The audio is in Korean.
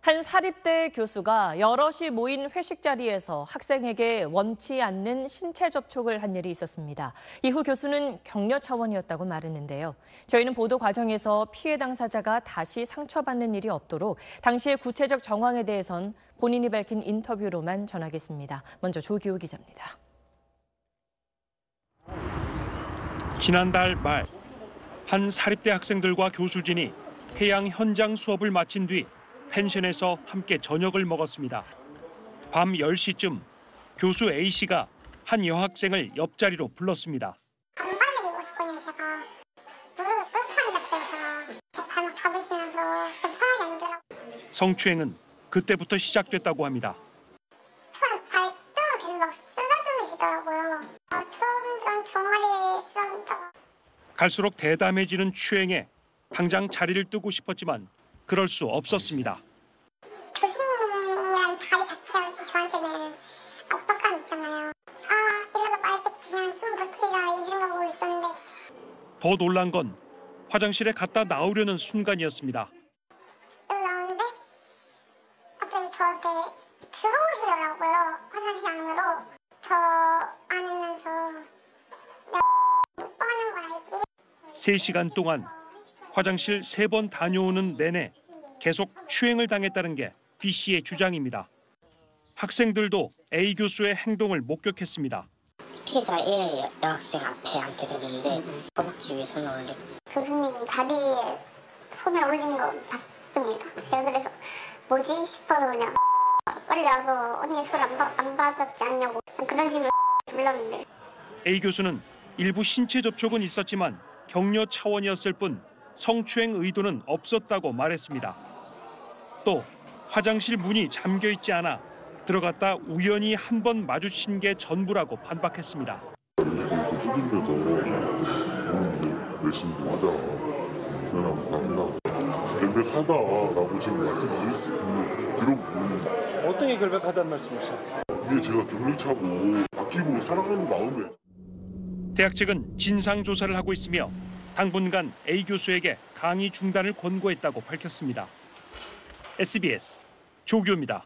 한 사립대 교수가 여럿이 모인 회식 자리에서 학생에게 원치 않는 신체 접촉을 한 일이 있었습니다. 이후 교수는 격려 차원이었다고 말했는데요. 저희는 보도 과정에서 피해 당사자가 다시 상처받는 일이 없도록 당시의 구체적 정황에 대해선 본인이 밝힌 인터뷰로만 전하겠습니다. 먼저 조기호 기자입니다. 지난달 말 한 사립대 학생들과 교수진이 해양 현장 수업을 마친 뒤 펜션에서 함께 저녁을 먹었습니다. 밤 10시쯤 교수 A 씨가 한 여학생을 옆자리로 불렀습니다. 반바지 입었거든요 제가 무릎을 꿇고 앉았어요 제가 제 발목 잡으시면서 편하게 앉으라고 성추행은 그때부터 시작됐다고 합니다. 처음에 발등을 계속 막 쓰다듬으시더라고요 아, 점점 종아리에 쓰다듬다가 갈수록 대담해지는 추행에 당장 자리를 뜨고 싶었지만 그럴 수 없었습니다. 교수님이란 자리 자체가 저한테는 압박감 있잖아요 아 이러다 말겠지 그냥 좀 버티자 이 생각하고 있었는데 더 놀란 건 화장실에 갔다 나오려는 순간이었습니다. 여기 나오는데 갑자기 저한테 들어오시더라고요 화장실 안으로 저 안으면서 내가 이뻐하는 거 알지? 3시간 동안 화장실 3번 다녀오는 내내 계속 추행을 당했다는 게 B 씨의 주장입니다. 학생들도 A 교수의 행동을 목격했습니다. 피해자 A 여- 여학생 앞에 앉게 됐는데 허벅지 위에 손을 올리고 교수님 다리에 손을 올리는 거 봤습니다 제가 그래서 뭐지 싶어서 그냥 빨리 와서 언니 술안 안 받았지 않냐고 그런 식으로 불렀는데 A 교수는 일부 신체 접촉은 있었지만 격려 차원이었을 뿐 성추행 의도는 없었다고 말했습니다. 또 화장실 문이 잠겨 있지 않아 들어갔다 우연히 한 번 마주친 게 전부라고 반박했습니다. 결백하다라고 지금 말씀드릴 들었고 어떻게 결백하다는 말씀이세요? 이게 제가 격려차고 아끼고 사랑하는 마음에 대학 측은 진상 조사를 하고 있으며 당분간 A 교수에게 강의 중단을 권고했다고 밝혔습니다. SBS 조교입니다.